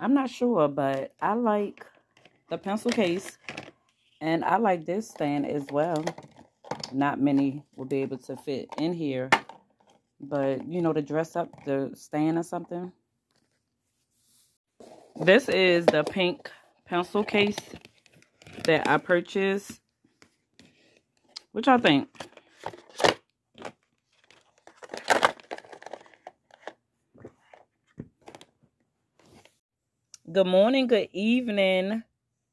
I'm not sure, but I like the pencil case. And I like this stand as well. Not many will be able to fit in here. But, you know, to dress up the stand or something. This is the pink pencil case that I purchased. What y'all think? Good morning, good evening.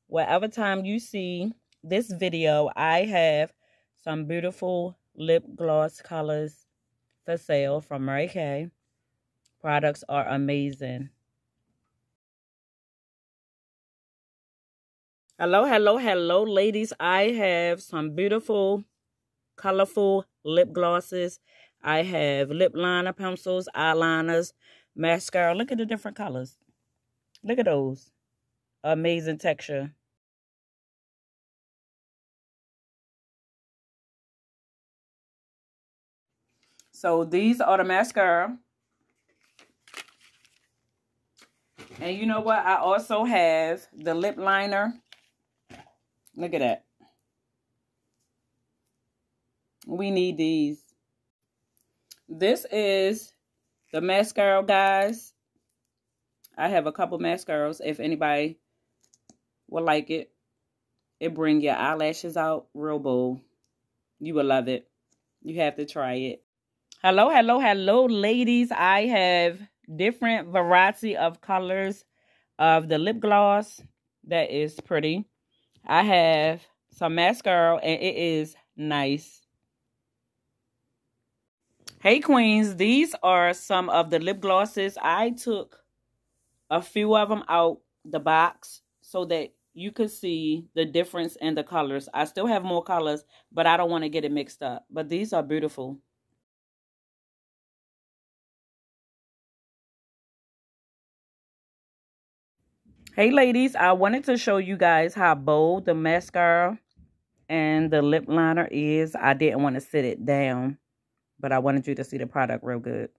Whatever time you see this video, I have some beautiful lip gloss colors for sale from Mary Kay. Products are amazing. Hello, hello, hello, ladies. I have some beautiful, colorful lip glosses. I have lip liner pencils, eyeliners, mascara. Look at the different colors. Look at those. Amazing texture. So these are the mascara. And you know what? I also have the lip liner. Look at that. We need these. This is the mascara, guys. I have a couple mascaras if anybody would like it. It bring your eyelashes out real bold. You will love it. You have to try it. Hello, hello, hello, ladies. I have different variety of colors of the lip gloss that is pretty. I have some mascara and it is nice. Hey queens, these are some of the lip glosses I took a few of them out the box so that you could see the difference in the colors. I still have more colors, but I don't want to get it mixed up. But these are beautiful. Hey ladies, I wanted to show you guys how bold the mascara and the lip liner is. I didn't want to sit it down, but I wanted you to see the product real good.